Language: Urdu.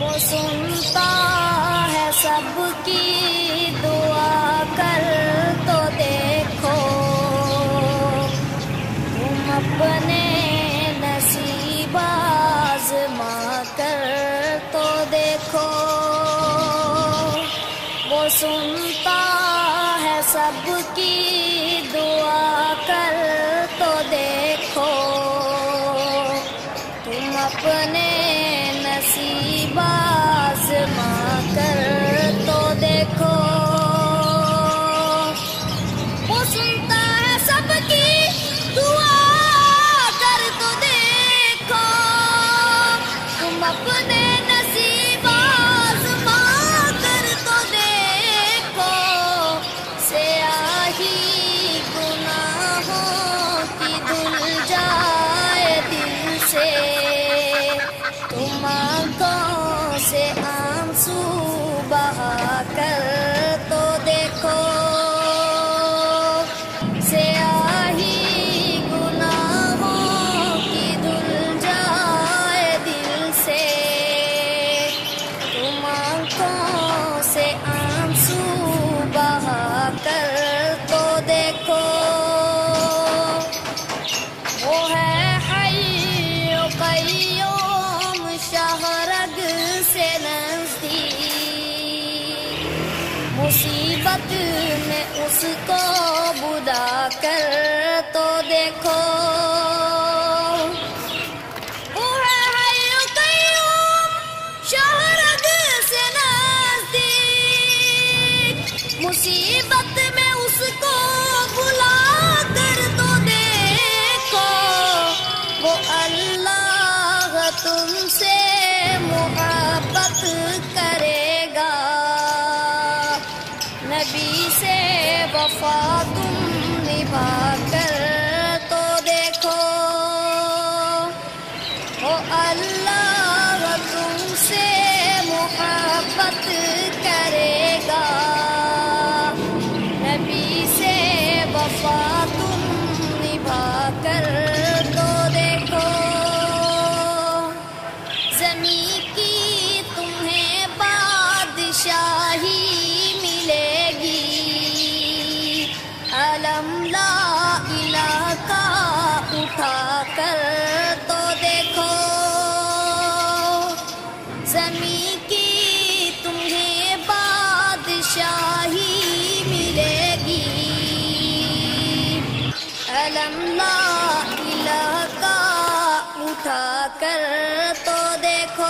وہ سنتا ہے سب کی دعا کر تو دیکھو۔ تم اپنے نصیب آزما کر تو دیکھو۔ وہ سنتا ہے سب کی دعا کر تو دیکھو۔ تم اپنے باس ماں کر تو دیکھو۔ وہ سنتا مصیبت میں اس کو بدا کر تو دیکھو وہ ہے حی سے نزدیک مصیبت میں اس کو بلا کر تو دیکھو وہ اللہ تم سے محبت کرے نبی سے وفا تم نبھا کر تو دیکھو۔ وہ اللہ تم سے محبت کرے گا۔ نبی سے وفا تم نبھا کر تو دیکھو۔ زمین کی اٹھا کر تو دیکھو۔ زمین کی تمہیں بادشاہی ملے گی۔ علم لا الہ کا اٹھا کر تو دیکھو۔